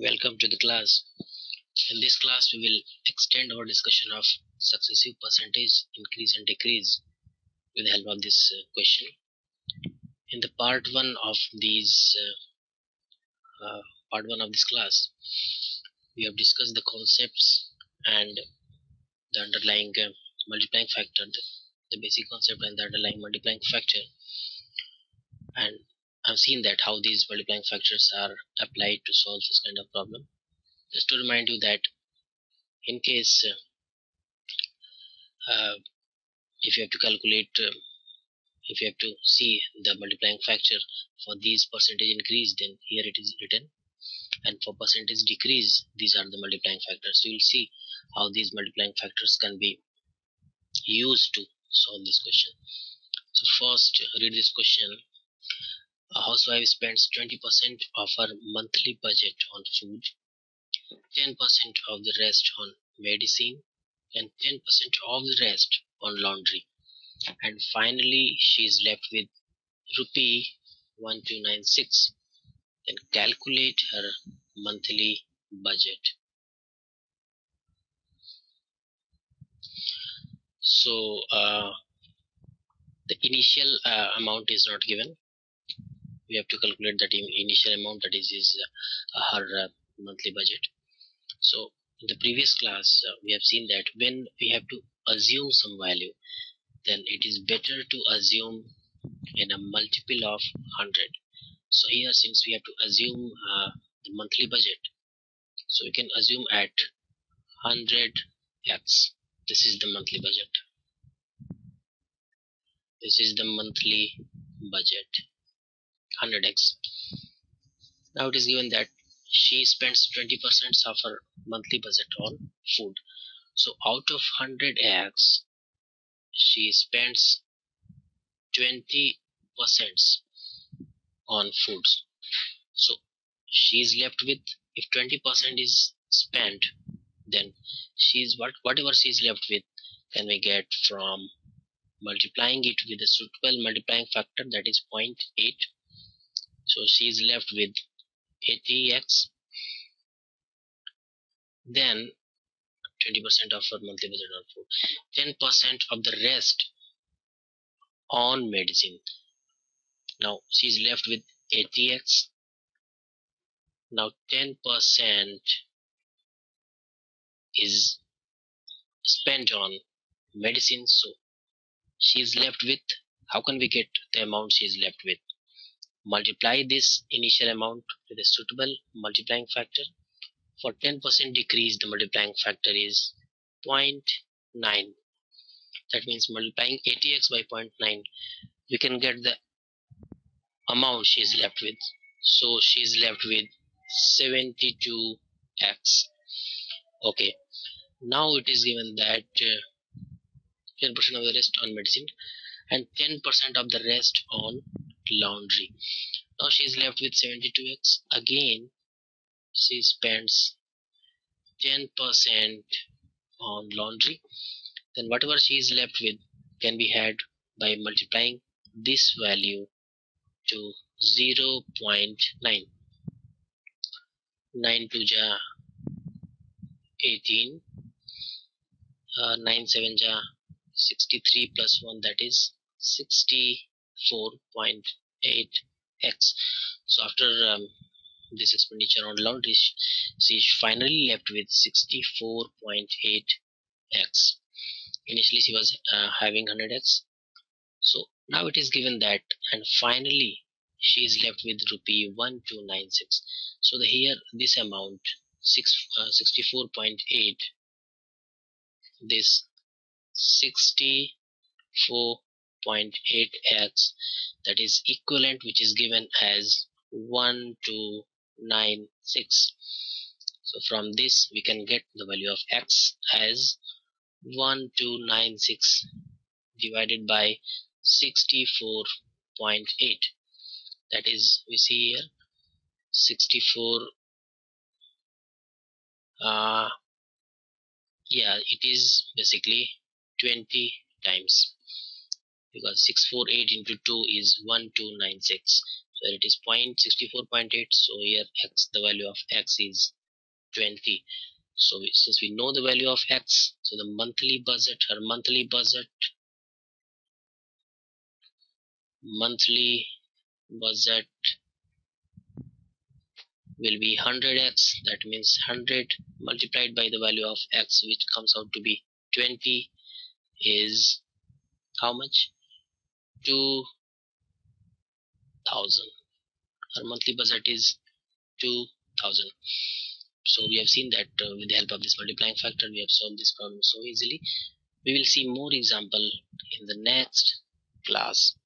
Welcome to the class. In this class, we will extend our discussion of successive percentage increase and decrease with the help of this uh, question. In the part one of these uh, uh, part one of this class, we have discussed the concepts and the underlying uh, multiplying factor, the, the basic concept and the underlying multiplying factor, and I've seen that how these multiplying factors are applied to solve this kind of problem. Just to remind you that in case uh, uh, if you have to calculate uh, if you have to see the multiplying factor for these percentage increase then here it is written. And for percentage decrease these are the multiplying factors. You'll see how these multiplying factors can be used to solve this question. So first read this question a housewife spends 20% of her monthly budget on food, 10% of the rest on medicine, and 10% of the rest on laundry. And finally, she is left with rupee 1296. Then calculate her monthly budget. So, uh, the initial uh, amount is not given we have to calculate that initial amount that is is uh, her uh, monthly budget. So in the previous class uh, we have seen that when we have to assume some value then it is better to assume in a multiple of 100 so here since we have to assume uh, the monthly budget so we can assume at 100x this is the monthly budget. This is the monthly budget 100x now it is given that she spends 20% of her monthly budget on food. So out of 100x she spends 20 percent on foods. So she is left with if 20 percent is spent then she's what whatever she is left with can we get from multiplying it with a suitable multiplying factor that is 0.8 so she is left with 80x then 20% of her monthly budget on food. 10% of the rest on medicine. Now she is left with 80x now 10% is spent on medicine. So she is left with how can we get the amount she is left with multiply this initial amount with a suitable multiplying factor. For 10% decrease the multiplying factor is 0.9 that means multiplying 80x by 0.9 we can get the amount she is left with. So she is left with 72x okay. Now it is given that 10% uh, of the rest on medicine and 10% of the rest on laundry. Now she is left with 72x again she spends 10% on laundry. Then whatever she is left with can be had by multiplying this value to 0 0.9 9 to ja 18 uh, 9 7 ja 63 plus 1 that is 64.8x so after um, this expenditure on laundry she is finally left with 64.8x initially she was uh, having 100x so now it is given that and finally she is left with rupee 1296 so the here this amount 6 uh, 64.8 this 64 0.8x that is equivalent which is given as 1296 so from this we can get the value of x as 1296 divided by 64.8 that is we see here 64 uh, yeah it is basically 20 times because 648 into 2 is 1296 so it is 0.64.8 so here x the value of x is 20 so we, since we know the value of x so the monthly budget her monthly budget monthly budget will be 100x that means 100 multiplied by the value of x which comes out to be 20 is how much 2000 our monthly budget is 2000 so we have seen that uh, with the help of this multiplying factor we have solved this problem so easily. We will see more example in the next class